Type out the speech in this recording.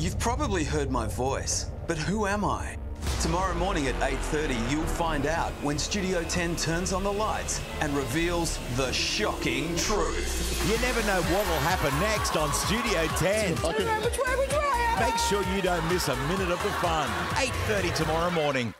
You've probably heard my voice, but who am I? Tomorrow morning at 8:30 you'll find out when Studio 10 turns on the lights and reveals the shocking truth. You never know what will happen next on Studio 10. Make sure you don't miss a minute of the fun. 8:30 tomorrow morning.